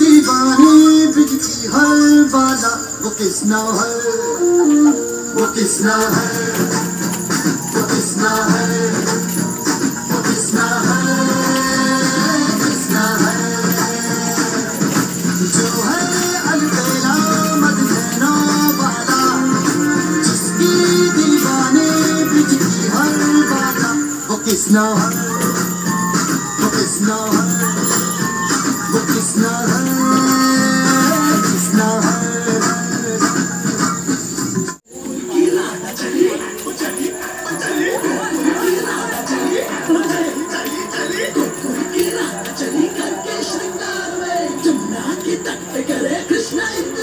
दीवानी बिजती हर वाला वो किसना है वो किसना है वो किसना है वो किसना है किसना है जो है किसना है वो किसना है वो किसना है Krishna.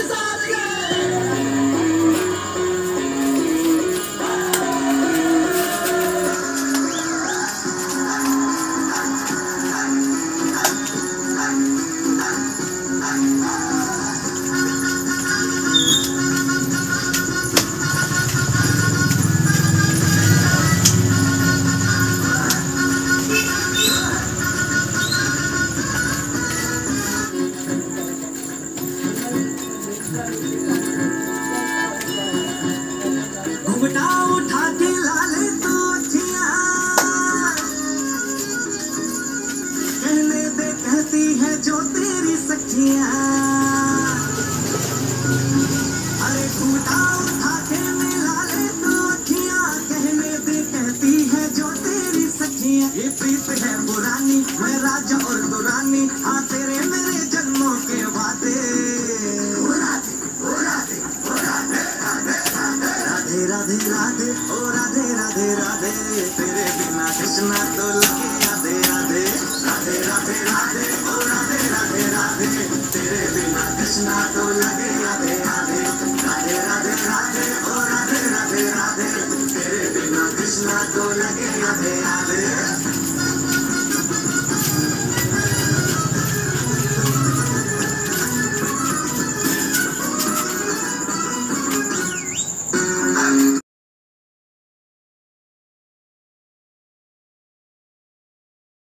जो तेरी सखिया। अरे घुमटा उठा के मिला ले तो अखियाँ। कहने दे कहती है जो तेरी सखिया। ये प्रीत है बुरानी मैं राजा और दुरानी। हाँ तेरे मेरे जन्मों के वादे। राधे। राधे राधे ओ राधे राधे राधे। तेरे बिना कृष्णा तो लगे। राधे राधे राधे राधे राधे तेरे बिना कृष्णा तो लगे।